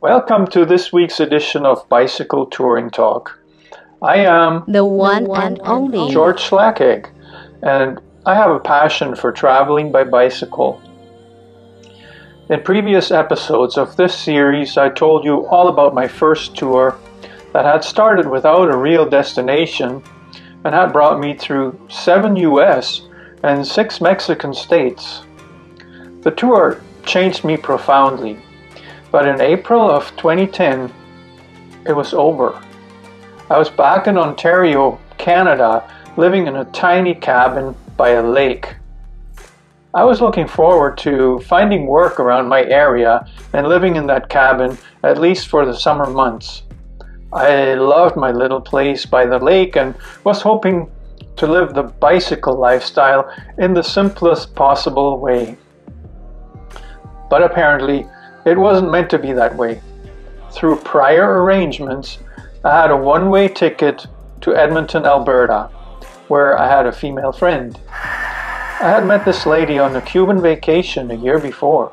Welcome to this week's edition of Bicycle Touring Talk. I am the one, the one and only George Schlagheck, and I have a passion for traveling by bicycle. In previous episodes of this series, I told you all about my first tour that had started without a real destination and had brought me through seven US and six Mexican states. The tour changed me profoundly but in April of 2010, it was over. I was back in Ontario, Canada, living in a tiny cabin by a lake. I was looking forward to finding work around my area and living in that cabin at least for the summer months. I loved my little place by the lake and was hoping to live the bicycle lifestyle in the simplest possible way. But apparently, it wasn't meant to be that way. Through prior arrangements, I had a one way ticket to Edmonton, Alberta, where I had a female friend. I had met this lady on a Cuban vacation a year before.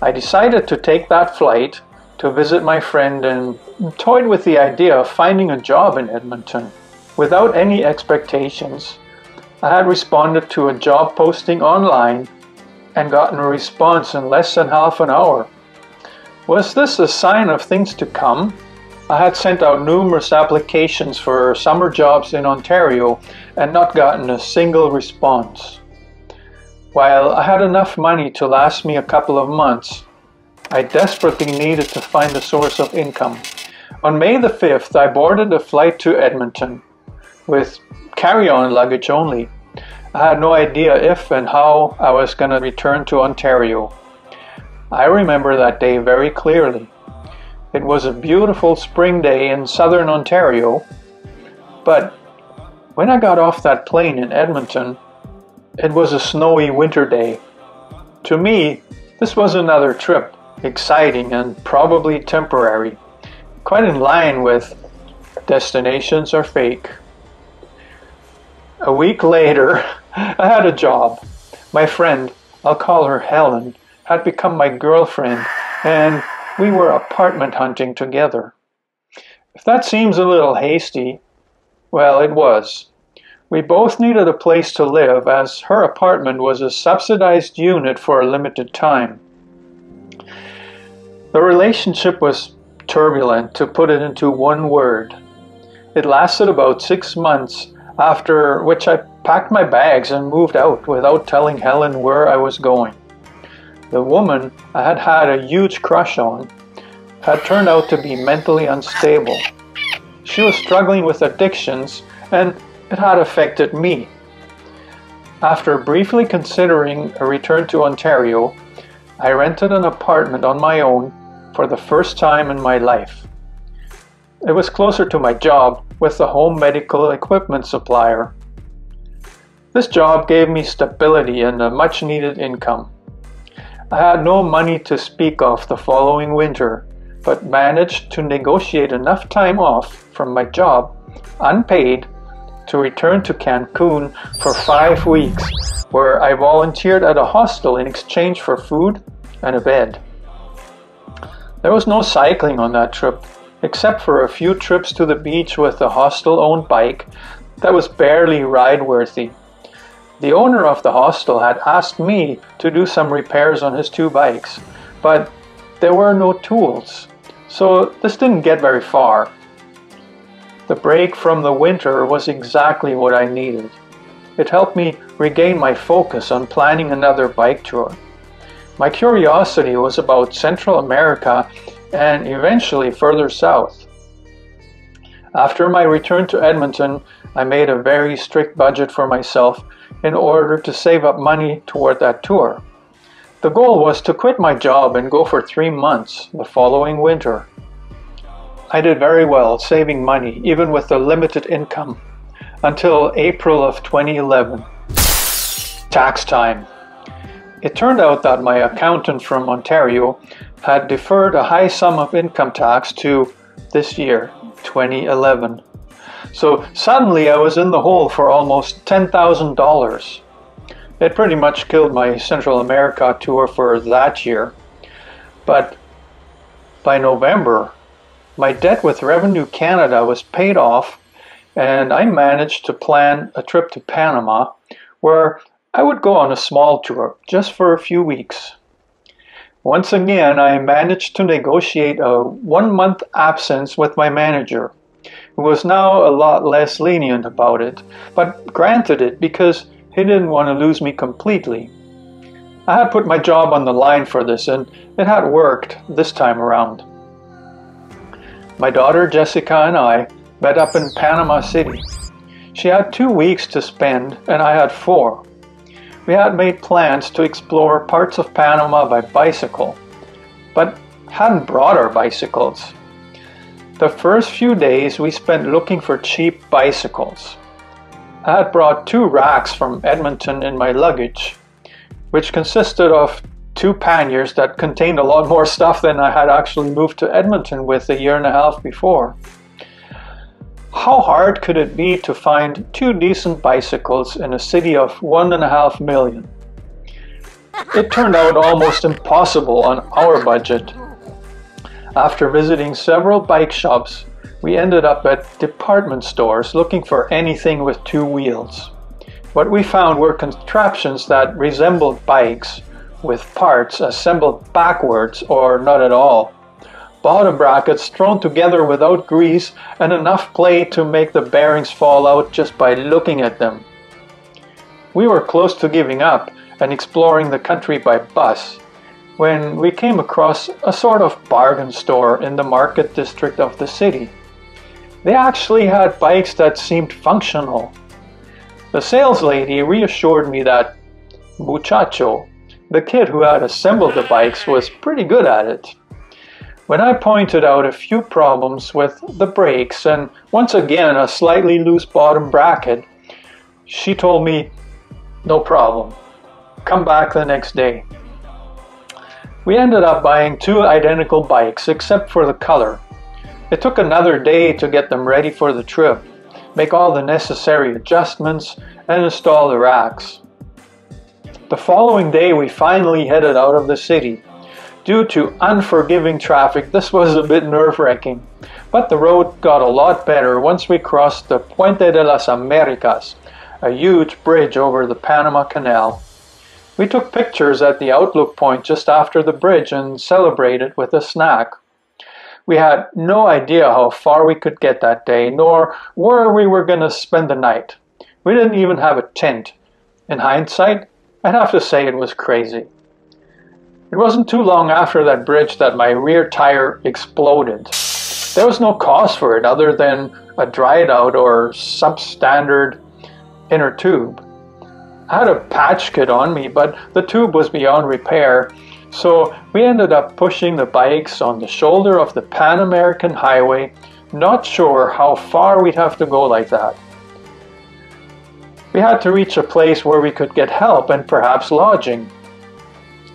I decided to take that flight to visit my friend and toyed with the idea of finding a job in Edmonton. Without any expectations, I had responded to a job posting online and gotten a response in less than half an hour. Was this a sign of things to come? I had sent out numerous applications for summer jobs in Ontario and not gotten a single response. While I had enough money to last me a couple of months, I desperately needed to find a source of income. On May the 5th, I boarded a flight to Edmonton with carry on luggage only. I had no idea if and how I was going to return to Ontario. I remember that day very clearly. It was a beautiful spring day in southern Ontario, but when I got off that plane in Edmonton, it was a snowy winter day. To me, this was another trip, exciting and probably temporary, quite in line with destinations are fake. A week later, I had a job. My friend, I'll call her Helen, had become my girlfriend, and we were apartment hunting together. If that seems a little hasty, well, it was. We both needed a place to live, as her apartment was a subsidized unit for a limited time. The relationship was turbulent, to put it into one word. It lasted about six months, after which I packed my bags and moved out without telling Helen where I was going. The woman I had had a huge crush on had turned out to be mentally unstable. She was struggling with addictions and it had affected me. After briefly considering a return to Ontario, I rented an apartment on my own for the first time in my life. It was closer to my job with the home medical equipment supplier. This job gave me stability and a much needed income. I had no money to speak of the following winter, but managed to negotiate enough time off from my job, unpaid, to return to Cancun for five weeks, where I volunteered at a hostel in exchange for food and a bed. There was no cycling on that trip, except for a few trips to the beach with a hostel owned bike that was barely ride worthy. The owner of the hostel had asked me to do some repairs on his two bikes, but there were no tools, so this didn't get very far. The break from the winter was exactly what I needed. It helped me regain my focus on planning another bike tour. My curiosity was about Central America and eventually further south. After my return to Edmonton, I made a very strict budget for myself in order to save up money toward that tour. The goal was to quit my job and go for three months the following winter. I did very well saving money, even with a limited income, until April of 2011. Tax time. It turned out that my accountant from Ontario had deferred a high sum of income tax to this year, 2011. So suddenly I was in the hole for almost $10,000. It pretty much killed my Central America tour for that year. But By November, my debt with Revenue Canada was paid off, and I managed to plan a trip to Panama where I would go on a small tour just for a few weeks. Once again, I managed to negotiate a one month absence with my manager, who was now a lot less lenient about it, but granted it because he didn't want to lose me completely. I had put my job on the line for this, and it had worked this time around. My daughter Jessica and I met up in Panama City. She had two weeks to spend, and I had four. We had made plans to explore parts of Panama by bicycle, but hadn't brought our bicycles. The first few days we spent looking for cheap bicycles. I had brought two racks from Edmonton in my luggage, which consisted of two panniers that contained a lot more stuff than I had actually moved to Edmonton with a year and a half before. How hard could it be to find two decent bicycles in a city of one and a half million? It turned out almost impossible on our budget. After visiting several bike shops, we ended up at department stores looking for anything with two wheels. What we found were contraptions that resembled bikes with parts assembled backwards or not at all. Bottom brackets thrown together without grease and enough play to make the bearings fall out just by looking at them. We were close to giving up and exploring the country by bus when we came across a sort of bargain store in the market district of the city. They actually had bikes that seemed functional. The sales lady reassured me that muchacho the kid who had assembled the bikes was pretty good at it. When I pointed out a few problems with the brakes and once again a slightly loose bottom bracket, she told me, no problem, come back the next day. We ended up buying two identical bikes except for the color. It took another day to get them ready for the trip, make all the necessary adjustments, and install the racks. The following day, we finally headed out of the city. Due to unforgiving traffic, this was a bit nerve wracking, but the road got a lot better once we crossed the Puente de las Americas, a huge bridge over the Panama Canal. We took pictures at the outlook point just after the bridge and celebrated with a snack. We had no idea how far we could get that day, nor where we were going to spend the night. We didn't even have a tent. In hindsight, I'd have to say it was crazy. It wasn't too long after that bridge that my rear tire exploded. There was no cause for it other than a dried out or substandard inner tube. Had a patch kit on me, but the tube was beyond repair, so we ended up pushing the bikes on the shoulder of the Pan American Highway, not sure how far we'd have to go like that. We had to reach a place where we could get help and perhaps lodging.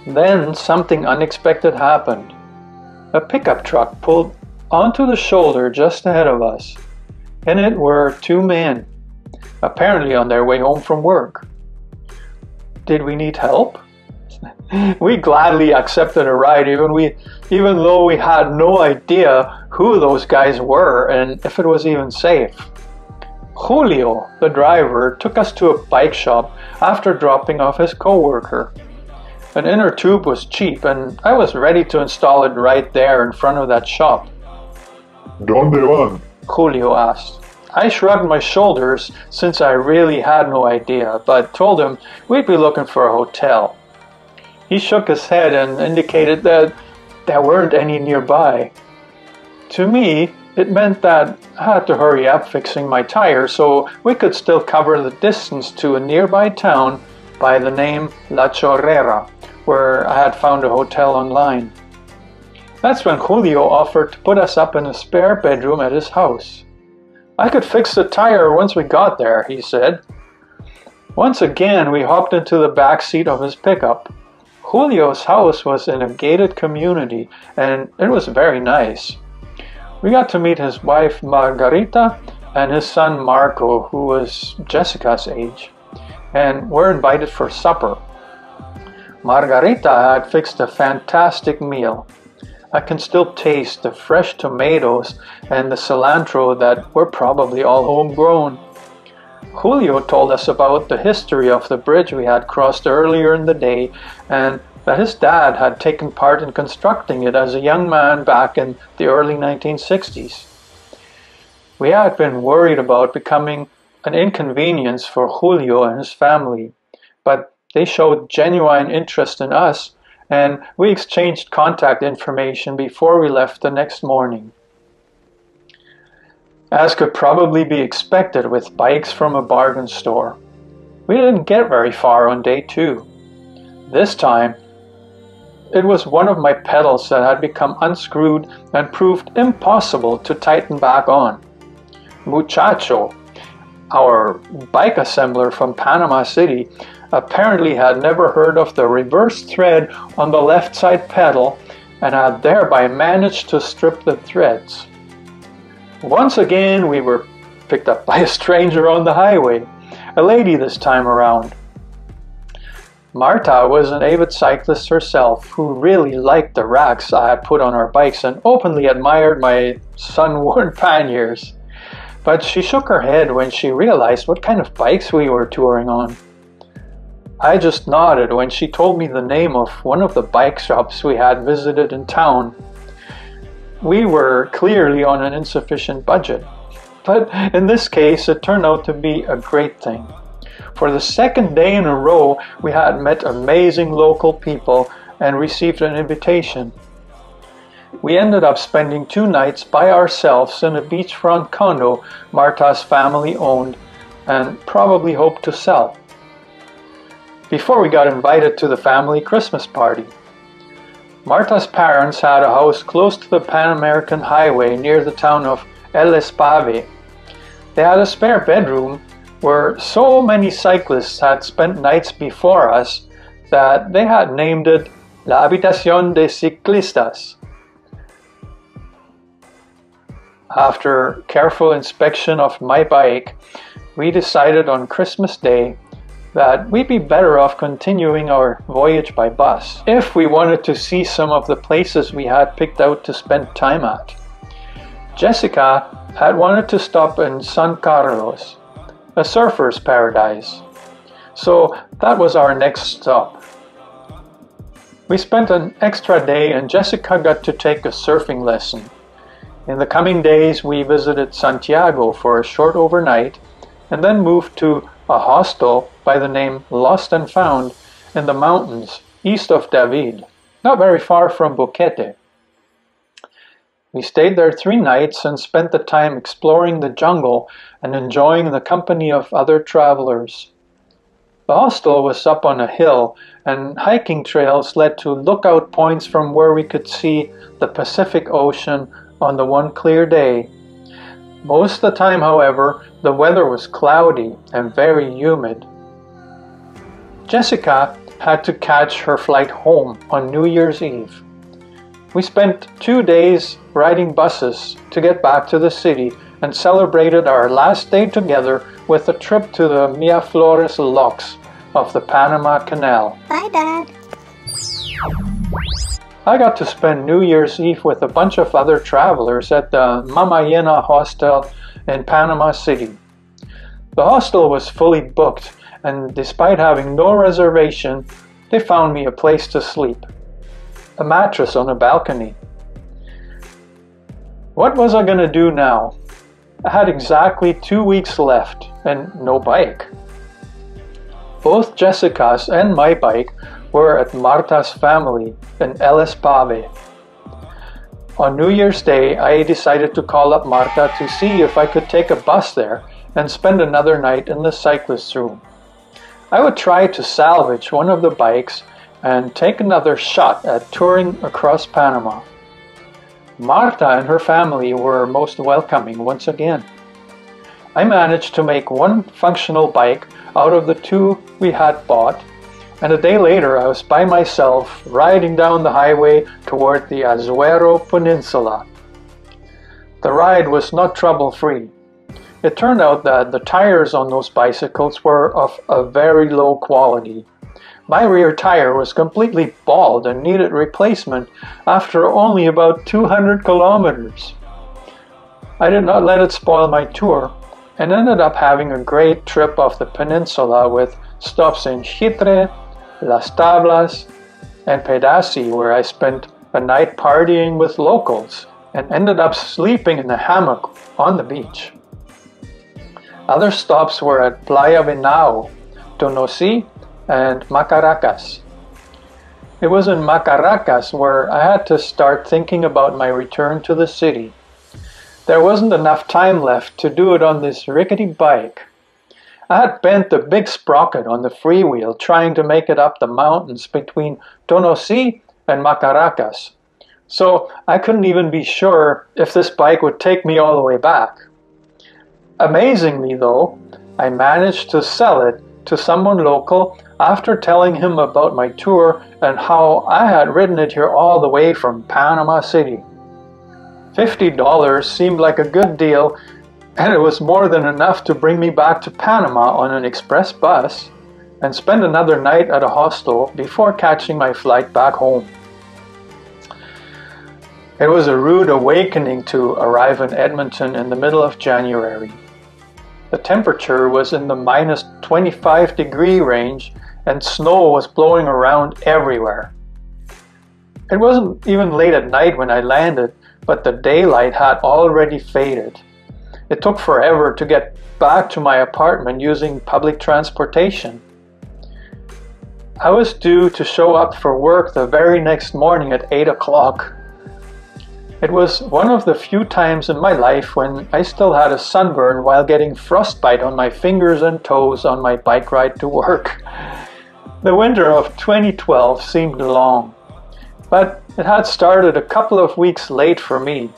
Then something unexpected happened. A pickup truck pulled onto the shoulder just ahead of us. In it were two men, apparently on their way home from work. Did we need help? we gladly accepted a ride even we even though we had no idea who those guys were and if it was even safe. Julio, the driver, took us to a bike shop after dropping off his coworker. An inner tube was cheap, and I was ready to install it right there in front of that shop. ¿Dónde van? Julio asked. I shrugged my shoulders since I really had no idea, but told him we'd be looking for a hotel. He shook his head and indicated that there weren't any nearby. To me, it meant that I had to hurry up fixing my tire so we could still cover the distance to a nearby town by the name La Chorrera, where I had found a hotel online. That's when Julio offered to put us up in a spare bedroom at his house. I could fix the tire once we got there, he said. Once again, we hopped into the back seat of his pickup. Julio's house was in a gated community, and it was very nice. We got to meet his wife Margarita and his son Marco, who was Jessica's age, and were invited for supper. Margarita had fixed a fantastic meal I can still taste the fresh tomatoes and the cilantro that were probably all homegrown. Julio told us about the history of the bridge we had crossed earlier in the day and that his dad had taken part in constructing it as a young man back in the early 1960s. We had been worried about becoming an inconvenience for Julio and his family, but they showed genuine interest in us and we exchanged contact information before we left the next morning. As could probably be expected with bikes from a bargain store, we didn't get very far on day two. This time, it was one of my pedals that had become unscrewed and proved impossible to tighten back on. Muchacho, our bike assembler from Panama City, apparently had never heard of the reverse thread on the left side pedal and had thereby managed to strip the threads. Once again, we were picked up by a stranger on the highway, a lady this time around. Marta was an avid cyclist herself who really liked the racks I had put on our bikes and openly admired my sun worn panniers. But she shook her head when she realized what kind of bikes we were touring on. I just nodded when she told me the name of one of the bike shops we had visited in town. We were clearly on an insufficient budget, but in this case it turned out to be a great thing. For the second day in a row, we had met amazing local people and received an invitation. We ended up spending two nights by ourselves in a beachfront condo Marta's family owned and probably hoped to sell before we got invited to the family Christmas party. Marta's parents had a house close to the Pan American Highway near the town of El Espavé. They had a spare bedroom where so many cyclists had spent nights before us that they had named it La Habitación de Ciclistas. After careful inspection of my bike, we decided on Christmas Day that we'd be better off continuing our voyage by bus if we wanted to see some of the places we had picked out to spend time at. Jessica had wanted to stop in San Carlos, a surfer's paradise, so that was our next stop. We spent an extra day and Jessica got to take a surfing lesson. In the coming days, we visited Santiago for a short overnight and then moved to a hostel by the name Lost and Found in the mountains east of David, not very far from Boquete. We stayed there three nights and spent the time exploring the jungle and enjoying the company of other travelers. The hostel was up on a hill, and hiking trails led to lookout points from where we could see the Pacific Ocean on the one clear day. Most of the time, however, the weather was cloudy and very humid. Jessica had to catch her flight home on New Year's Eve. We spent two days riding buses to get back to the city and celebrated our last day together with a trip to the Miraflores locks of the Panama Canal. Bye, Dad. I got to spend New Year's Eve with a bunch of other travelers at the Mamallena Hostel in Panama City. The hostel was fully booked, and despite having no reservation, they found me a place to sleep. A mattress on a balcony. What was I going to do now? I had exactly two weeks left and no bike. Both Jessica's and my bike were at Marta's family in El Espavé. On New Year's Day, I decided to call up Marta to see if I could take a bus there and spend another night in the cyclist's room. I would try to salvage one of the bikes and take another shot at touring across Panama. Marta and her family were most welcoming once again. I managed to make one functional bike out of the two we had bought, and a day later I was by myself riding down the highway toward the Azuero Peninsula. The ride was not trouble free. It turned out that the tires on those bicycles were of a very low quality, My rear tire was completely bald and needed replacement after only about 200 kilometers. I did not let it spoil my tour and ended up having a great trip off the peninsula with stops in Chitre, Las Tablas, and Pedasi, where I spent a night partying with locals and ended up sleeping in a hammock on the beach. Other stops were at Playa Venao, Tonosí, and Macaracas. It was in Macaracas where I had to start thinking about my return to the city. There wasn't enough time left to do it on this rickety bike. I had bent the big sprocket on the freewheel trying to make it up the mountains between Tonosí and Macaracas, so I couldn't even be sure if this bike would take me all the way back. Amazingly, though, I managed to sell it to someone local after telling him about my tour and how I had ridden it here all the way from Panama City. $50 seemed like a good deal, and it was more than enough to bring me back to Panama on an express bus and spend another night at a hostel before catching my flight back home. It was a rude awakening to arrive in Edmonton in the middle of January. The temperature was in the minus 25 degree range and snow was blowing around everywhere. It wasn't even late at night when I landed, but the daylight had already faded. It took forever to get back to my apartment using public transportation. I was due to show up for work the very next morning at 8 o'clock. It was one of the few times in my life when I still had a sunburn while getting frostbite on my fingers and toes on my bike ride to work. The winter of 2012 seemed long, but it had started a couple of weeks late for me.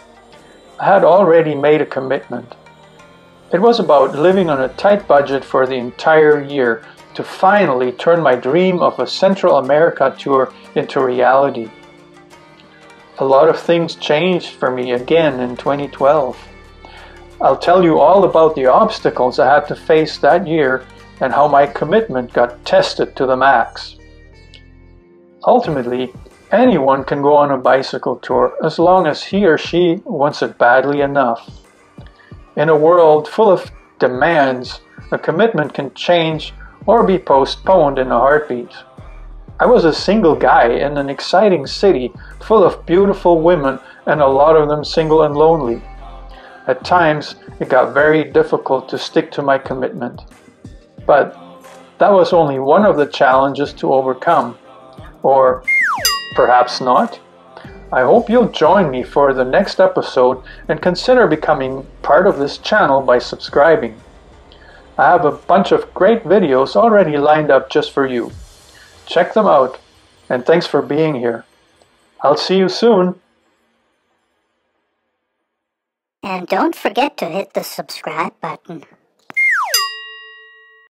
I had already made a commitment. It was about living on a tight budget for the entire year to finally turn my dream of a Central America tour into reality a lot of things changed for me again in 2012. I'll tell you all about the obstacles I had to face that year and how my commitment got tested to the max. Ultimately, anyone can go on a bicycle tour as long as he or she wants it badly enough. In a world full of demands, a commitment can change or be postponed in a heartbeat. I was a single guy in an exciting city full of beautiful women and a lot of them single and lonely. At times, it got very difficult to stick to my commitment. But that was only one of the challenges to overcome. Or perhaps not. I hope you'll join me for the next episode and consider becoming part of this channel by subscribing. I have a bunch of great videos already lined up just for you. Check them out, and thanks for being here. I'll see you soon. And don't forget to hit the subscribe button.